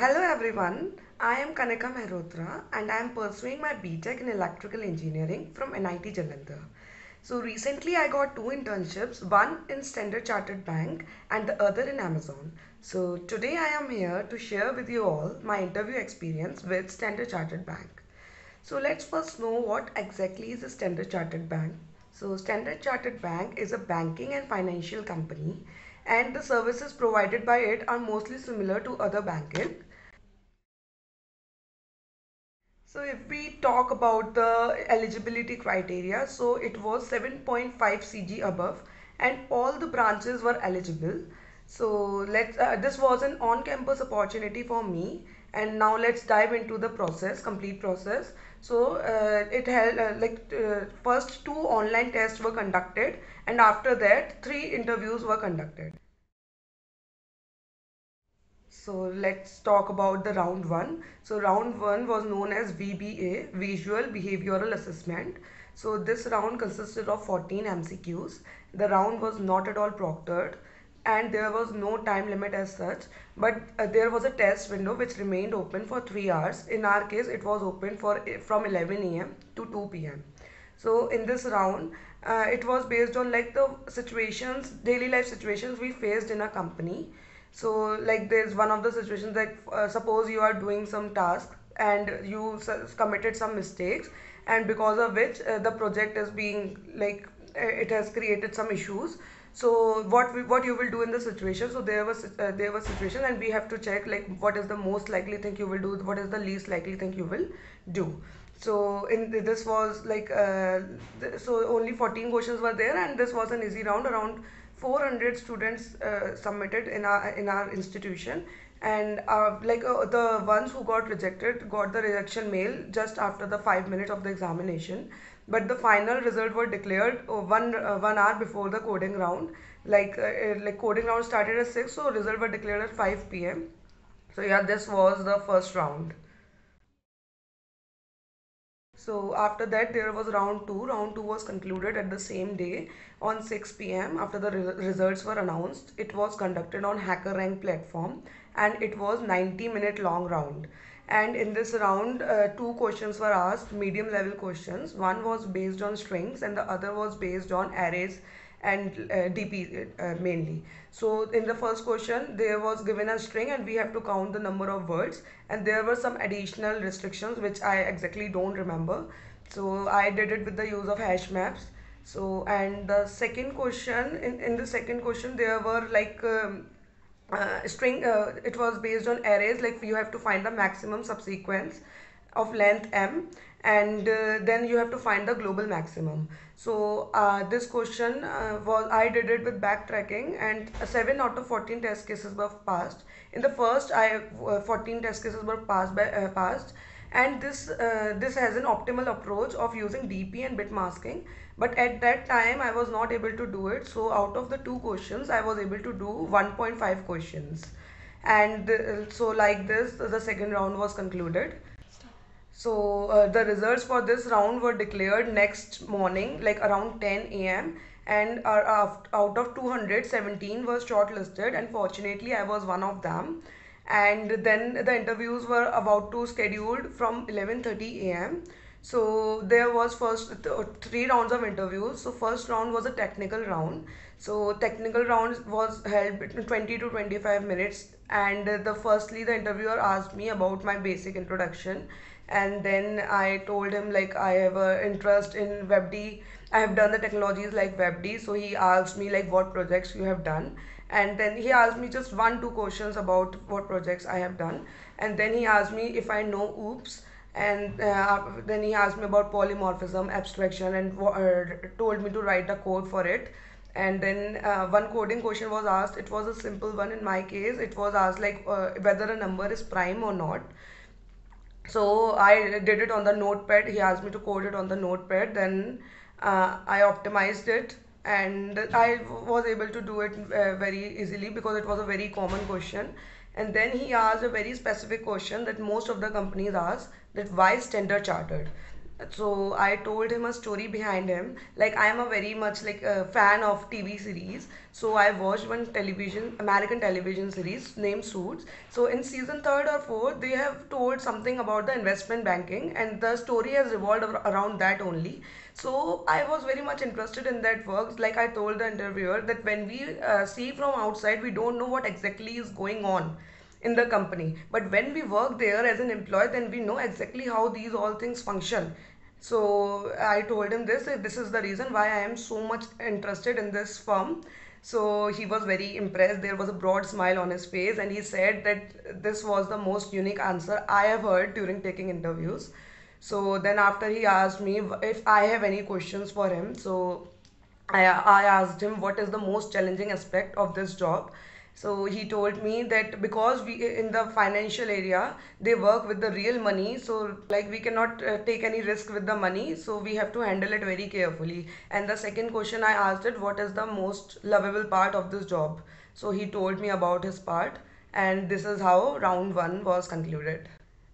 hello everyone. I am Kanika Mehrotra and I am pursuing my BTech in Electrical Engineering from NIT Jalandhar. So recently I got two internships, one in Standard Chartered Bank and the other in Amazon. So today I am here to share with you all my interview experience with Standard Chartered Bank. So let's first know what exactly is a Standard Chartered Bank. So Standard Chartered Bank is a banking and financial company and the services provided by it are mostly similar to other banking. So if we talk about the eligibility criteria, so it was 7.5 CG above and all the branches were eligible. So let's, uh, this was an on-campus opportunity for me and now let's dive into the process, complete process. So uh, it held uh, like uh, first two online tests were conducted and after that three interviews were conducted. So let's talk about the round one. So round one was known as VBA, Virtual Behavioral Assessment. So this round consisted of 14 MCQs. The round was not at all proctored and there was no time limit as such but uh, there was a test window which remained open for 3 hours in our case it was open for from 11 am to 2 pm so in this round uh, it was based on like the situations daily life situations we faced in a company so like there's one of the situations like uh, suppose you are doing some task and you committed some mistakes and because of which uh, the project is being like uh, it has created some issues. So what we, what you will do in the situation so there was uh, there was situation and we have to check like what is the most likely thing you will do what is the least likely thing you will do. So in this was like uh, so only 14 questions were there and this was an easy round around 400 students uh, submitted in our in our institution. And uh, like uh, the ones who got rejected got the rejection mail just after the 5 minutes of the examination. But the final result were declared uh, one uh, one hour before the coding round. Like uh, like coding round started at 6 so result were declared at 5 pm so yeah this was the first round so after that there was round 2. Round 2 was concluded at the same day on 6 pm after the re results were announced. It was conducted on HackerRank platform and it was 90 minute long round. And in this round, uh, two questions were asked, medium level questions. One was based on strings and the other was based on arrays and uh, DP uh, mainly. So in the first question, there was given a string and we have to count the number of words and there were some additional restrictions which I exactly don't remember. So I did it with the use of hash maps. So and the second question, in, in the second question, there were like um, uh, string, uh, it was based on arrays like you have to find the maximum subsequence of length m and uh, then you have to find the global maximum. So uh, this question uh, was i did it with backtracking and 7 out of 14 test cases were passed. In the first i uh, 14 test cases were passed by uh, passed. And this uh, this has an optimal approach of using dp and bit masking. But at that time i was not able to do it. So out of the two questions i was able to do 1.5 questions. And so like this the second round was concluded so uh, the results for this round were declared next morning, like around 10 a.m. And uh, out of 217 was shortlisted, and fortunately, I was one of them. And then the interviews were about to scheduled from 11:30 a.m. So there was first th three rounds of interviews. So first round was a technical round. So technical round was held between 20 to 25 minutes. And the firstly, the interviewer asked me about my basic introduction and then I told him like I have a interest in WebD. I have done the technologies like WebD. So he asked me like what projects you have done. And then he asked me just one, two questions about what projects I have done. And then he asked me if I know OOPS. And uh, then he asked me about polymorphism, abstraction, and uh, told me to write a code for it and then uh, one coding question was asked. It was a simple one in my case. It was asked like uh, whether a number is prime or not. So I did it on the notepad. He asked me to code it on the notepad. Then uh, I optimized it. And I was able to do it uh, very easily because it was a very common question. And then he asked a very specific question that most of the companies ask that why standard chartered so I told him a story behind him. Like I am a very much like a fan of TV series. So I watched one television American television series named Suits. So in season third or fourth, they have told something about the investment banking, and the story has revolved ar- around that only. So I was very much interested in that work. Like I told the interviewer that when we uh, see from outside, we don't know what exactly is going on in the company. But when we work there as an employee then we know exactly how these all things function. So i told him this this is the reason why i am so much interested in this firm. So he was very impressed. There was a broad smile on his face and he said that this was the most unique answer i have heard during taking interviews. So then after he asked me if i have any questions for him so I, I asked him what is the most challenging aspect of this job so he told me that because we in the financial area they work with the real money so like we cannot uh, take any risk with the money so we have to handle it very carefully and the second question i asked it what is the most lovable part of this job so he told me about his part and this is how round 1 was concluded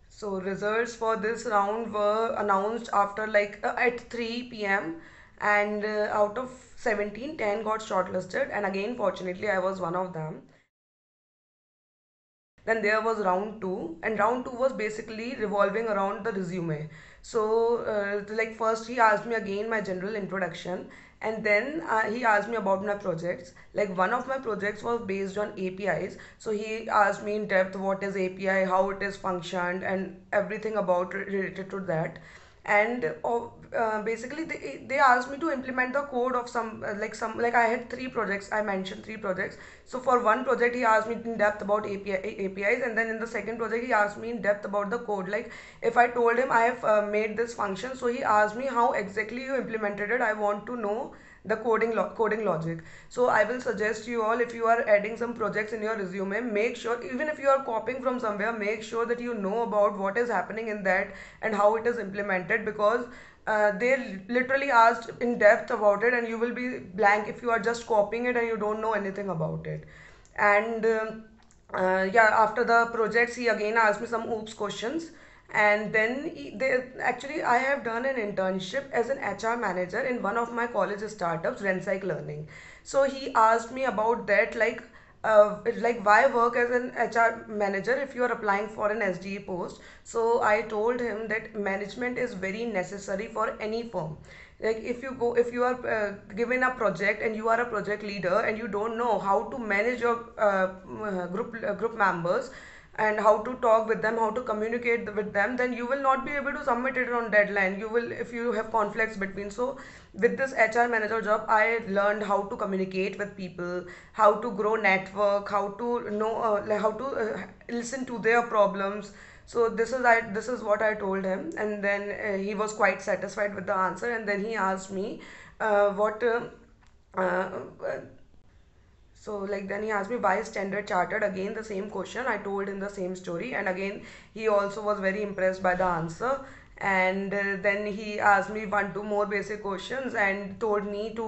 so results for this round were announced after like uh, at 3 p.m. and uh, out of 17, 10 got shortlisted and again fortunately I was one of them. Then there was round two, and round two was basically revolving around the resume. So, uh, like, first he asked me again my general introduction, and then uh, he asked me about my projects. Like, one of my projects was based on APIs. So, he asked me in depth what is API, how it is functioned, and everything about related to that and uh, uh, basically they, they asked me to implement the code of some uh, like some like i had three projects i mentioned three projects. So for one project he asked me in depth about API, apis and then in the second project he asked me in depth about the code. Like if i told him i have uh, made this function so he asked me how exactly you implemented it. I want to know the coding lo- coding logic. So i will suggest you all if you are adding some projects in your resume make sure even if you are copying from somewhere make sure that you know about what is happening in that and how it is implemented because uh, they literally asked in depth about it and you will be blank if you are just copying it and you don't know anything about it. And um, uh, yeah after the projects he again asked me some oops questions. And then he, they actually i have done an internship as an hr manager in one of my college startups rencycle learning. So he asked me about that like uh, like why work as an hr manager if you are applying for an sde post? So i told him that management is very necessary for any firm. Like if you go if you are uh, given a project and you are a project leader and you don't know how to manage your uh, group uh, group members and how to talk with them how to communicate with them then you will not be able to submit it on deadline. You will if you have conflicts between so with this hr manager job i learned how to communicate with people how to grow network how to know uh, how to uh, listen to their problems. So this is i this is what i told him and then uh, he was quite satisfied with the answer and then he asked me uh, what uh, uh, so like then he asked me why is standard chartered? Again the same question i told him the same story. And again he also was very impressed by the answer. And uh, then he asked me one two more basic questions and told me to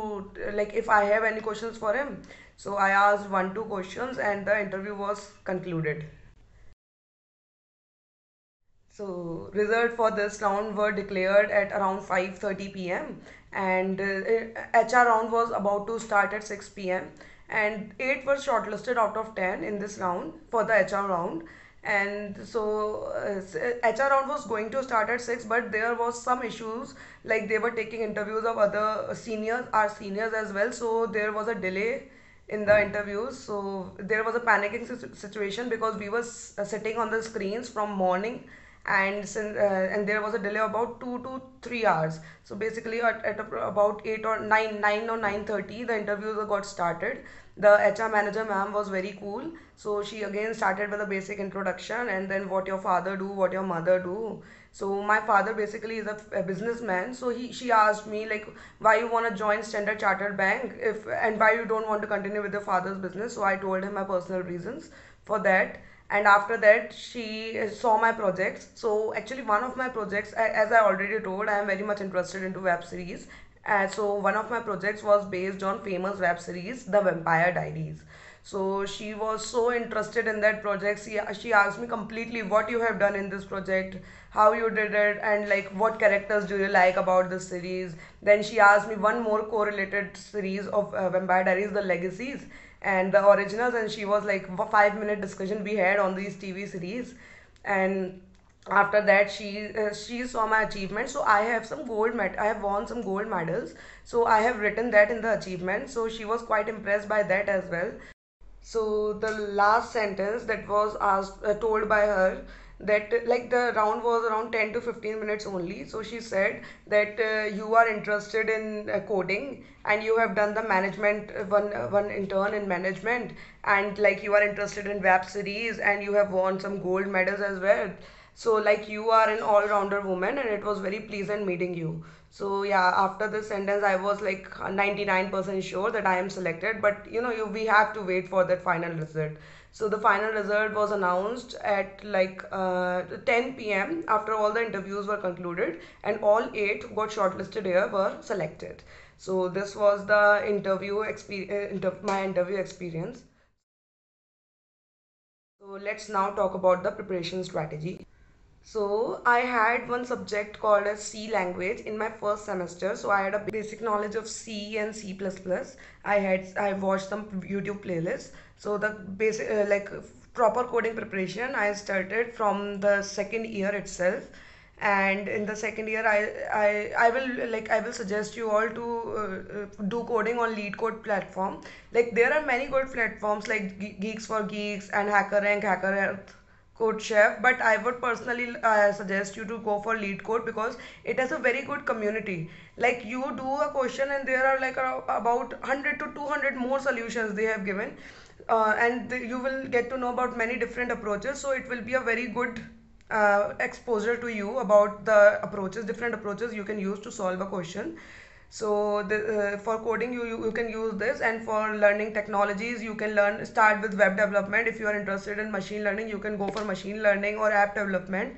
like if i have any questions for him. So i asked one two questions and the interview was concluded. So result for this round were declared at around 5:30 p.m. and uh, HR round was about to start at 6 p.m. and 8 were shortlisted out of 10 in this round for the HR round. And so uh, HR round was going to start at 6 but there was some issues like they were taking interviews of other seniors our seniors as well. So there was a delay in the interviews. So there was a panicking situation because we were sitting on the screens from morning and since, uh, and there was a delay about 2 to 3 hours. So basically at, at about 8 or 9 9 or 9:30 the interviews got started. The hr manager ma'am was very cool. So she again started with a basic introduction and then what your father do what your mother do. So my father basically is a, a businessman. So he she asked me like why you want to join standard chartered bank if and why you don't want to continue with your father's business? So i told him my personal reasons for that and after that she saw my projects. So actually one of my projects as i already told i am very much interested into web series. And so one of my projects was based on famous web series the vampire diaries. So she was so interested in that project. She, she asked me completely what you have done in this project? How you did it? And like what characters do you like about the series? Then she asked me one more correlated series of uh, vampire diaries the legacies and the originals and she was like five minute discussion we had on these tv series. And after that she uh, she saw my achievement. So i have some gold med i have won some gold medals. So i have written that in the achievement. So she was quite impressed by that as well. So the last sentence that was asked uh, told by her that like the round was around 10 to 15 minutes only. So she said that uh, you are interested in uh, coding and you have done the management uh, one uh, one intern in management and like you are interested in web series and you have won some gold medals as well. So like you are an all-rounder woman and it was very pleasant meeting you so yeah after this sentence i was like 99% sure that i am selected. But you know you, we have to wait for that final result. So the final result was announced at like uh, 10 p.m after all the interviews were concluded and all eight who got shortlisted here were selected. So this was the interview experience uh, inter- my interview experience. So let's now talk about the preparation strategy so I had one subject called as C language in my first semester. So I had a basic knowledge of C and C++. I had I watched some YouTube playlists. So the basic uh, like proper coding preparation I started from the second year itself. And in the second year, I, I I will like I will suggest you all to uh, uh, do coding on LeetCode platform. Like there are many good platforms like Geeks for Geeks and HackerRank, HackerEarth CodeChef but i would personally uh, suggest you to go for LeetCode because it has a very good community. Like you do a question and there are like a, about 100 to 200 more solutions they have given uh, and you will get to know about many different approaches. So it will be a very good uh, exposure to you about the approaches different approaches you can use to solve a question so the, uh, for coding you, you, you can use this. And for learning technologies you can learn start with web development. If you are interested in machine learning you can go for machine learning or app development.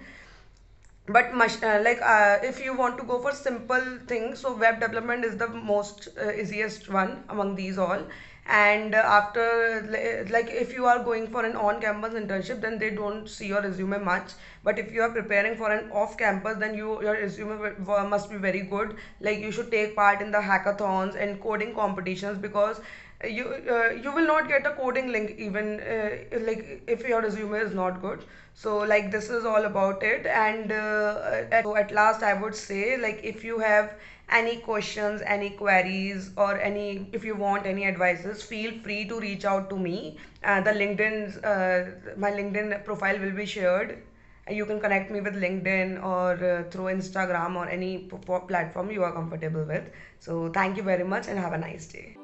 But much uh, like uh, if you want to go for simple things so web development is the most uh, easiest one among these all and after like if you are going for an on campus internship then they don't see your resume much. But if you are preparing for an off campus then you your resume must be very good. Like you should take part in the hackathons and coding competitions because you uh, you will not get a coding link even uh, like if your resume is not good. So like this is all about it. And uh, at, so at last i would say like if you have any questions any queries or any if you want any advices feel free to reach out to me. Uh, the linkedin uh, my linkedin profile will be shared. And you can connect me with linkedin or uh, through instagram or any platform you are comfortable with. So thank you very much and have a nice day